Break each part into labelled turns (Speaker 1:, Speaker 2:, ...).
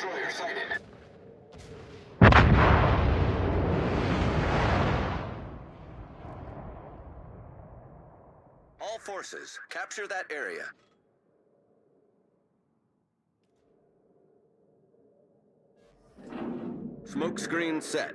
Speaker 1: Destroyer sighted.
Speaker 2: All forces, capture that area. Smoke screen set.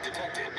Speaker 1: detected.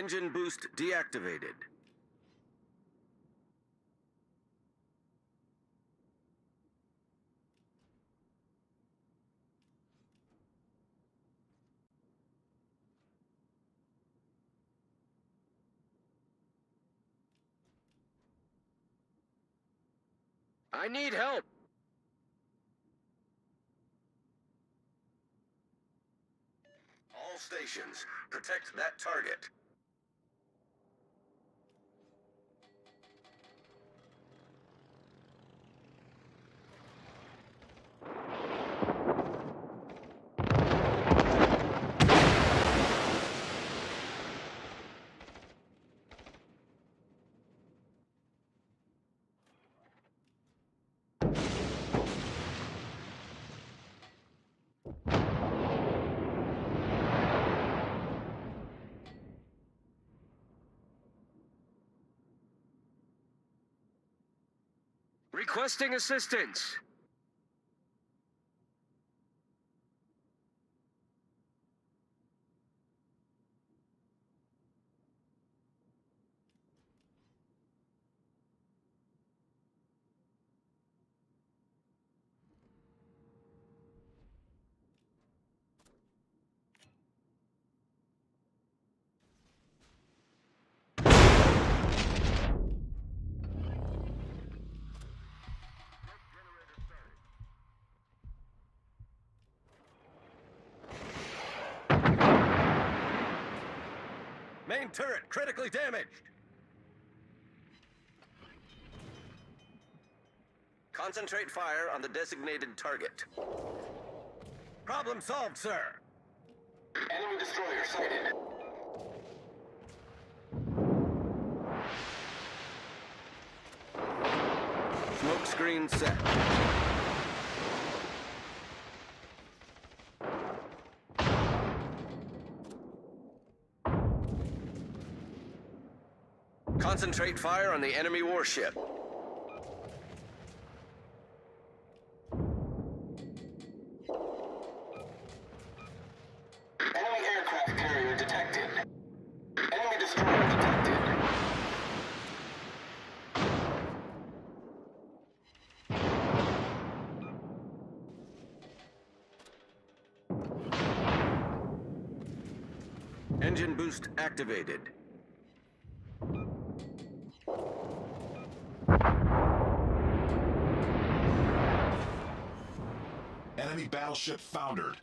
Speaker 2: Engine boost deactivated.
Speaker 3: I need help.
Speaker 2: All stations, protect that target.
Speaker 3: Requesting assistance.
Speaker 2: Main turret critically damaged. Concentrate fire on the designated target. Problem solved, sir.
Speaker 1: Enemy destroyer sighted.
Speaker 2: Smoke screen set. Concentrate fire on the enemy warship.
Speaker 1: Enemy aircraft carrier detected. Enemy destroyer detected.
Speaker 2: Engine boost activated.
Speaker 4: Enemy battleship foundered.